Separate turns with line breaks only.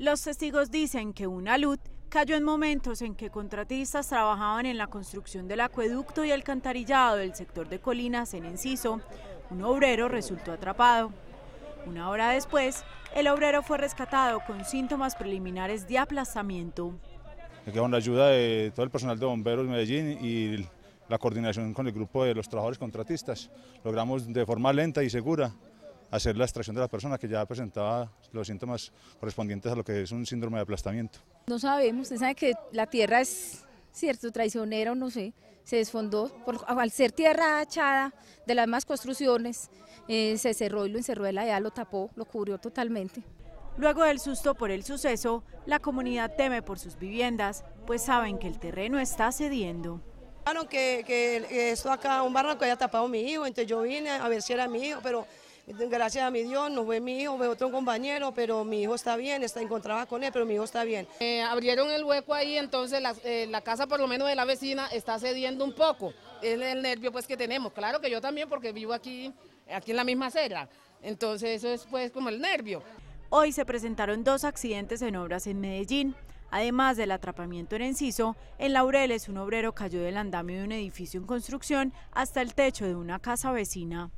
Los testigos dicen que una luz cayó en momentos en que contratistas trabajaban en la construcción del acueducto y alcantarillado del sector de Colinas en Enciso. Un obrero resultó atrapado. Una hora después, el obrero fue rescatado con síntomas preliminares de aplastamiento.
Con la ayuda de todo el personal de bomberos de Medellín y la coordinación con el grupo de los trabajadores contratistas, logramos de forma lenta y segura hacer la extracción de la persona que ya presentaba los síntomas correspondientes a lo que es un síndrome de aplastamiento.
No sabemos, usted sabe que la tierra es cierto, traicionera o no sé, se desfondó, por, al ser tierra echada de las más construcciones, eh, se cerró y lo encerró de la ya lo tapó, lo cubrió totalmente.
Luego del susto por el suceso, la comunidad teme por sus viviendas, pues saben que el terreno está cediendo.
Claro que, que esto acá, un barranco haya tapado a mi hijo, entonces yo vine a ver si era mi hijo, pero Gracias a mi Dios, no fue mi hijo, fue otro compañero, pero mi hijo está bien, está encontraba con él, pero mi hijo está bien.
Eh, abrieron el hueco ahí, entonces la, eh, la, casa por lo menos de la vecina está cediendo un poco. Es el nervio pues que tenemos, claro que yo también porque vivo aquí, aquí en la misma acera, entonces eso es pues como el nervio.
Hoy se presentaron dos accidentes en obras en Medellín. Además del atrapamiento en Enciso, en Laureles un obrero cayó del andamio de un edificio en construcción hasta el techo de una casa vecina.